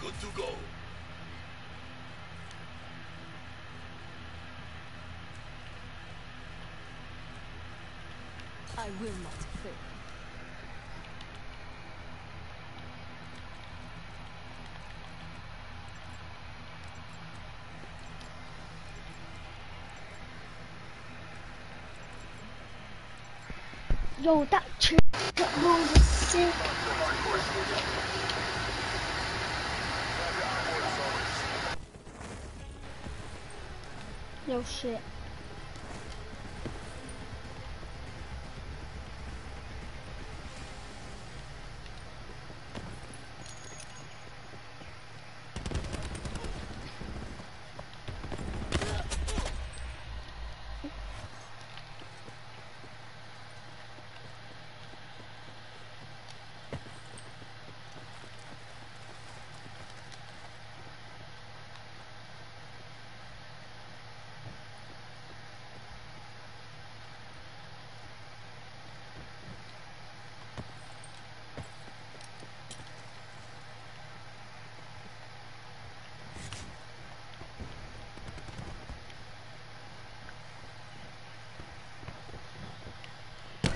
Good to go. I will not fail. Yo, that chick that move is sick. Yo, shit.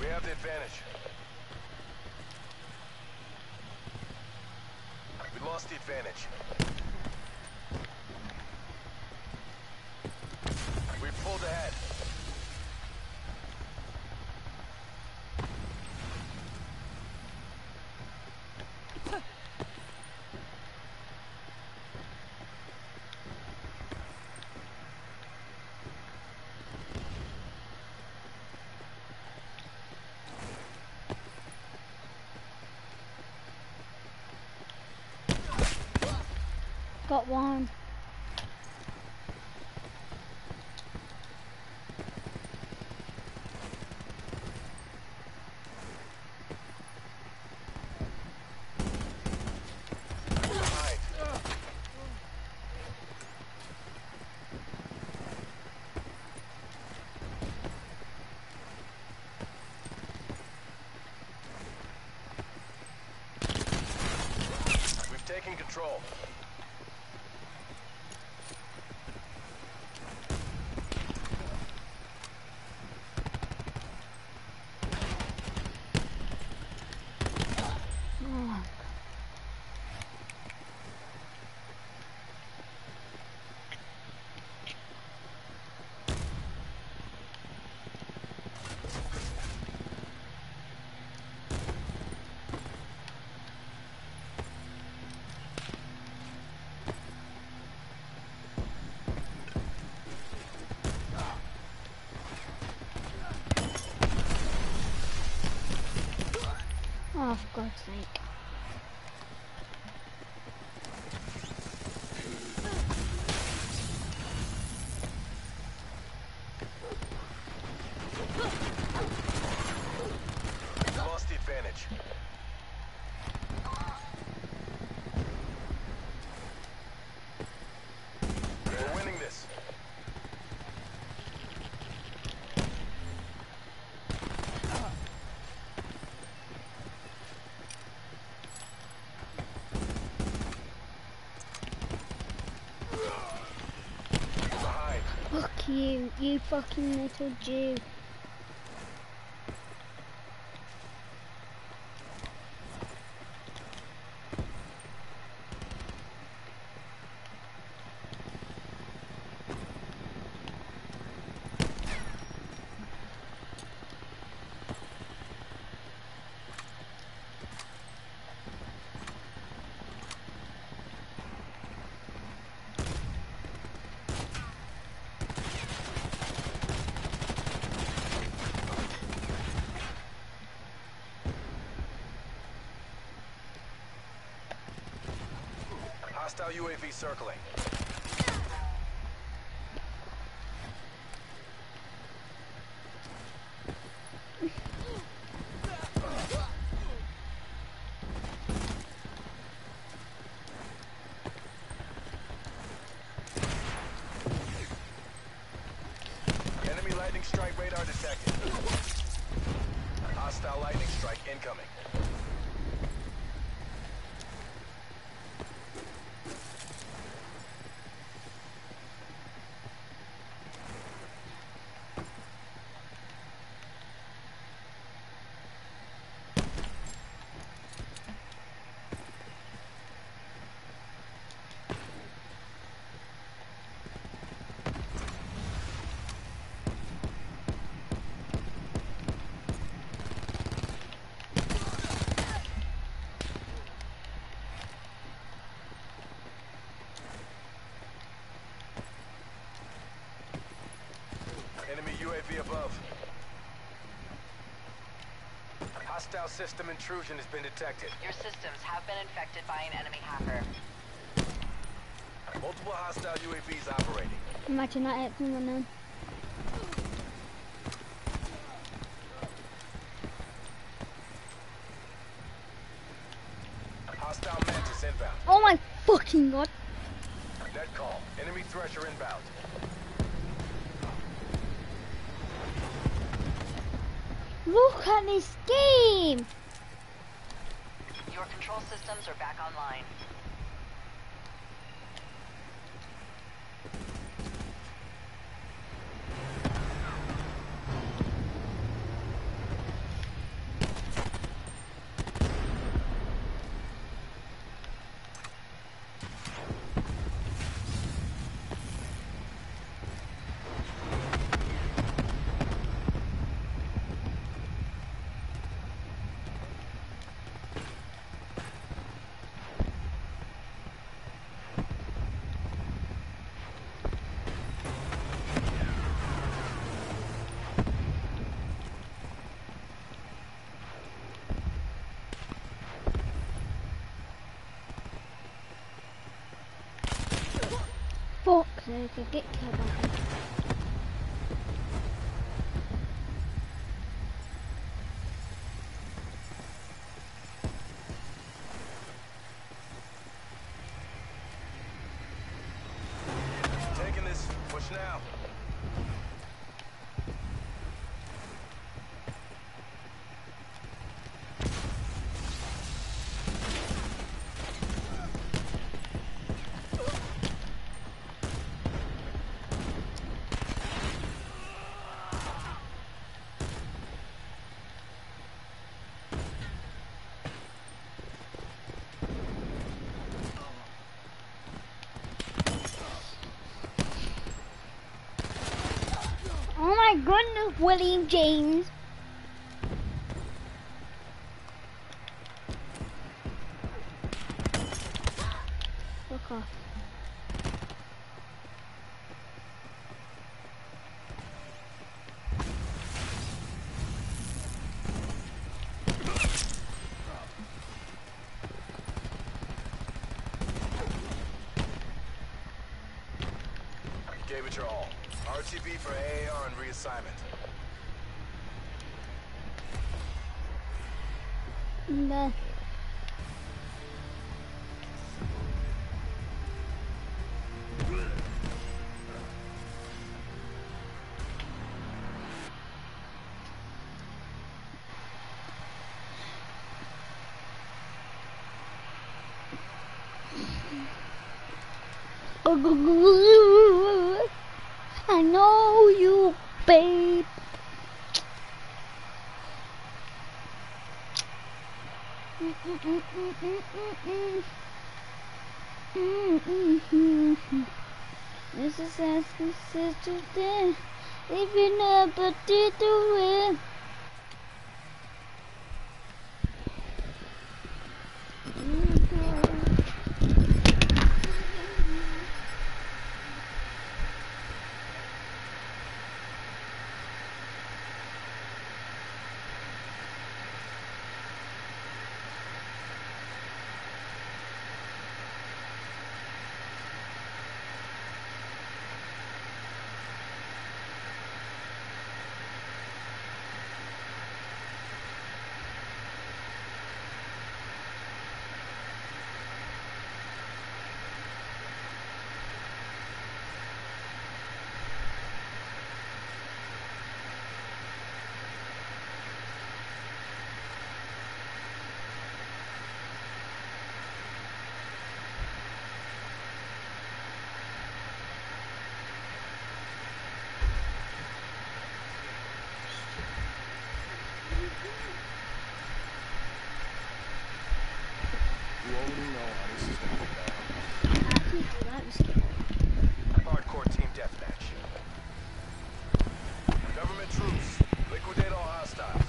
We have the advantage. We lost the advantage. Got one. Behind. We've taken control. Oh, for God's sake. We lost the advantage. We're winning this. Behind. Fuck you, you fucking little Jew. Hostile UAV circling. UAV above. Hostile system intrusion has been detected. Your systems have been infected by an enemy hacker. Multiple hostile UAVs operating. Imagine that at number. Hostile mantis inbound. Oh my fucking god. Net call. Enemy thresher inbound. Look at this game. Your control systems are back online. Fuck sake, I get killed by them. Taking this. Push now. Oh my goodness, William James. Fuck off. Gave it your all. RTB for AAR and reassignment. No. I know you, This is as this is today. If you never did do it. You only know how this is gonna go down. Hardcore team deathmatch. Government troops. Liquidate all hostiles.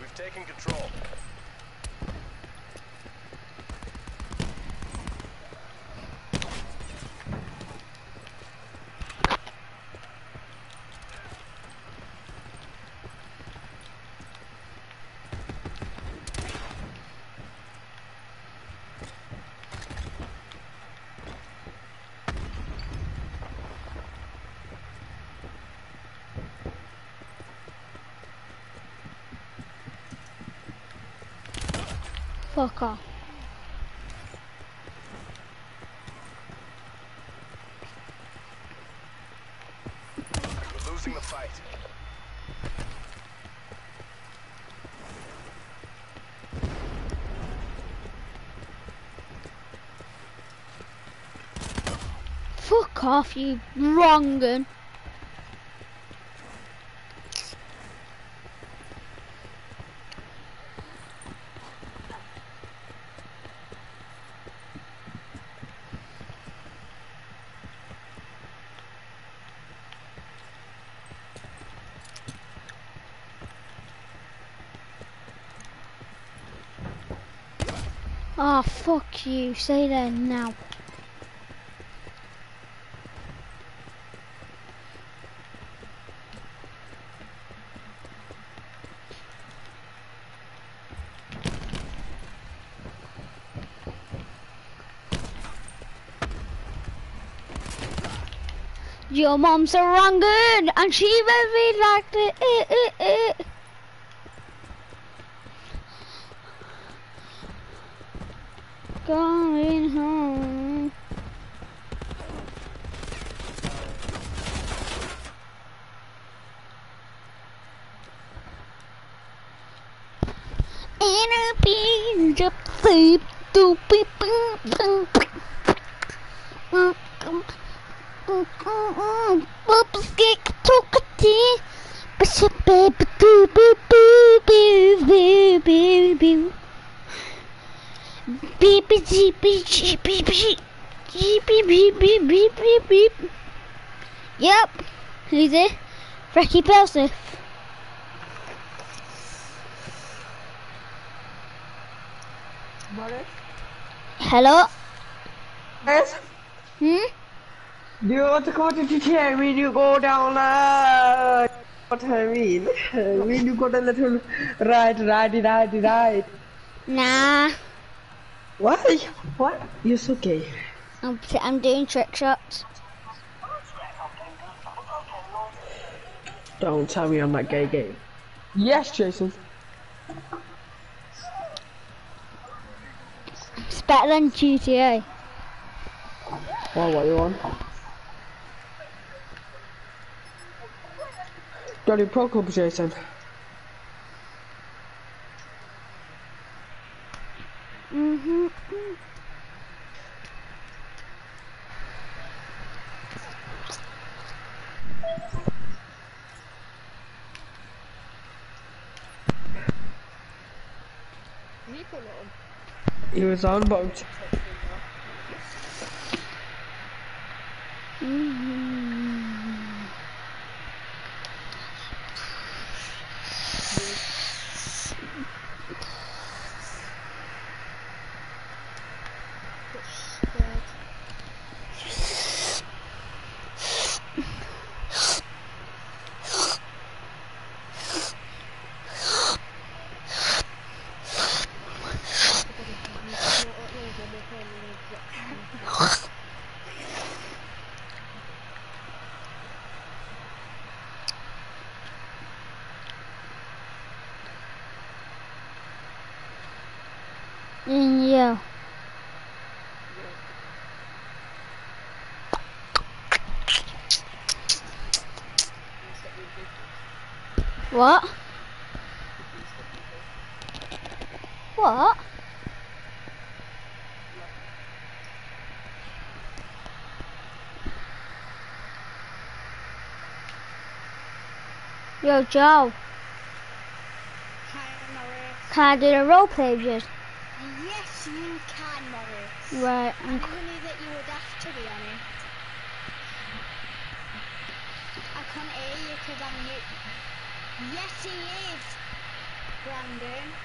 We've taken control. Fuck off. We're losing the fight. Fuck off, you wrongin'. Ah, fuck you. Say that now. Your mom's a wrong good, and she very liked it. Eh, eh, eh. Yep, who's it? Ricky Belsiff. Hello. Yes. Hmm. Do you want to go to GTA when you go down uh, what I mean? when you go a little right, right, right, right. Nah. Why? What? You're so gay. I'm I'm doing trick shots. Don't tell me I'm not gay gay. Yes, Jason. better than GTA. Why, what you on? Daddy Pro Club, Jason. Mm-hmm. Nico. He was on, boat. Mm -hmm. What? What? Yo, Joe, Hi, Morris. can I do the roleplay just? Yes, you can, Morris. Right, I I'm never knew that you would have to be on it. I can't hear you because I'm mute. Yes, he is, Brandon.